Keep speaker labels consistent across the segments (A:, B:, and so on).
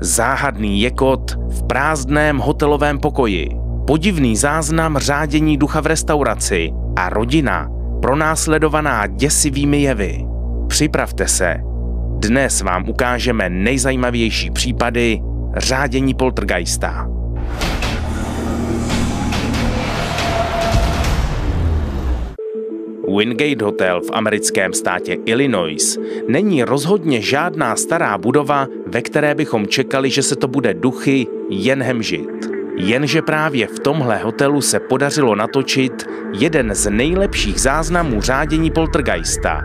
A: záhadný jekot v prázdném hotelovém pokoji, podivný záznam řádění ducha v restauraci a rodina pronásledovaná děsivými jevy. Připravte se. Dnes vám ukážeme nejzajímavější případy řádění poltergeista. Wingate Hotel v americkém státě Illinois není rozhodně žádná stará budova, ve které bychom čekali, že se to bude duchy jen hemžit. Jenže právě v tomhle hotelu se podařilo natočit jeden z nejlepších záznamů řádění poltergeista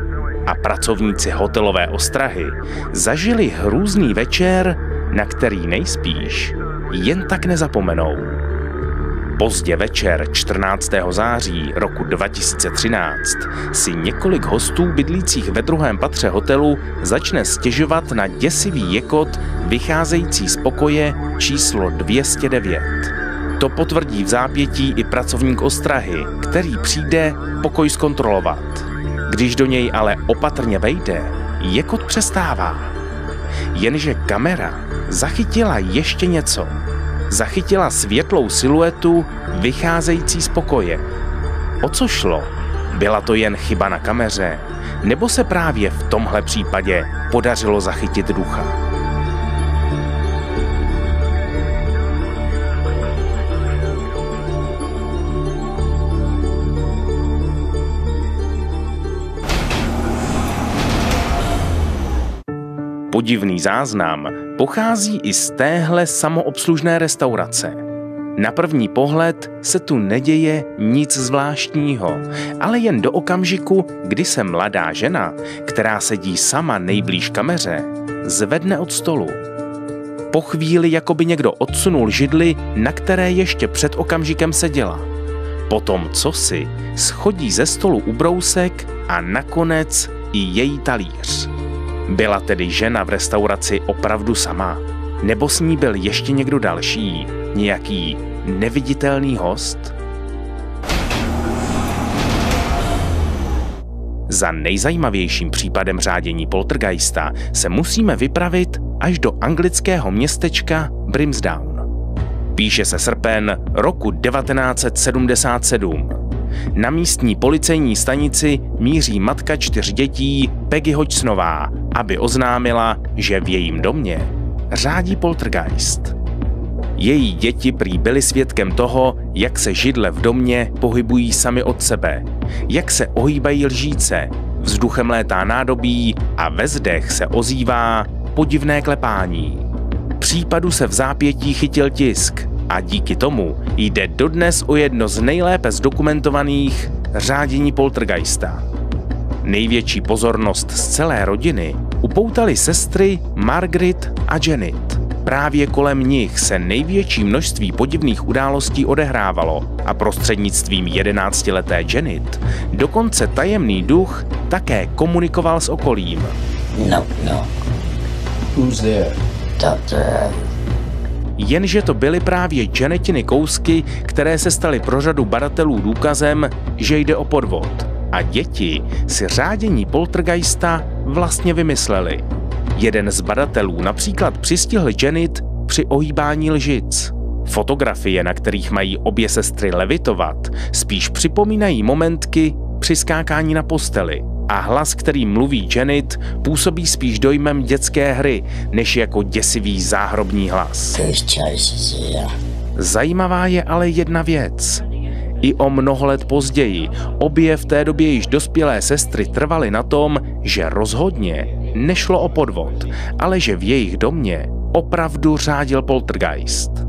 A: a pracovníci hotelové ostrahy zažili hrůzný večer, na který nejspíš jen tak nezapomenou. Pozdě večer 14. září roku 2013 si několik hostů bydlících ve druhém patře hotelu začne stěžovat na děsivý jekot vycházející z pokoje číslo 209. To potvrdí v zápětí i pracovník ostrahy, který přijde pokoj zkontrolovat. Když do něj ale opatrně vejde, jekot přestává. Jenže kamera zachytila ještě něco – zachytila světlou siluetu vycházející z pokoje. O co šlo? Byla to jen chyba na kameře? Nebo se právě v tomhle případě podařilo zachytit ducha? Podivný záznam pochází i z téhle samoobslužné restaurace. Na první pohled se tu neděje nic zvláštního, ale jen do okamžiku, kdy se mladá žena, která sedí sama nejblíž kameře, zvedne od stolu. Po chvíli jako by někdo odsunul židli, na které ještě před okamžikem seděla. Potom co si schodí ze stolu ubrousek a nakonec i její talíř. Byla tedy žena v restauraci opravdu sama? Nebo s ní byl ještě někdo další? Nějaký neviditelný host? Za nejzajímavějším případem řádění poltergeista se musíme vypravit až do anglického městečka Brimsdown. Píše se srpen roku 1977. Na místní policejní stanici míří matka čtyř dětí Peggy Hodgsonová, aby oznámila, že v jejím domě řádí poltergeist. Její děti prý byly svědkem toho, jak se židle v domě pohybují sami od sebe, jak se ohýbají lžíce, vzduchem létá nádobí a ve zdech se ozývá podivné klepání. Případu se v zápětí chytil tisk a díky tomu jde dodnes o jedno z nejlépe zdokumentovaných řádění poltergeista. Největší pozornost z celé rodiny upoutali sestry Margaret a Janet. Právě kolem nich se největší množství podivných událostí odehrávalo a prostřednictvím jedenáctileté Janet dokonce tajemný duch také komunikoval s okolím.
B: No, no. Who's there? Doctor.
A: Jenže to byly právě Janetiny kousky, které se staly pro řadu badatelů důkazem, že jde o podvod. A děti si řádění poltergeista vlastně vymysleli. Jeden z badatelů například přistihl Janet při ohýbání lžic. Fotografie, na kterých mají obě sestry levitovat, spíš připomínají momentky při skákání na posteli a hlas, který mluví Janet, působí spíš dojmem dětské hry, než jako děsivý záhrobní hlas. Zajímavá je ale jedna věc. I o mnoho let později obě v té době již dospělé sestry trvaly na tom, že rozhodně nešlo o podvod, ale že v jejich domě opravdu řádil poltergeist.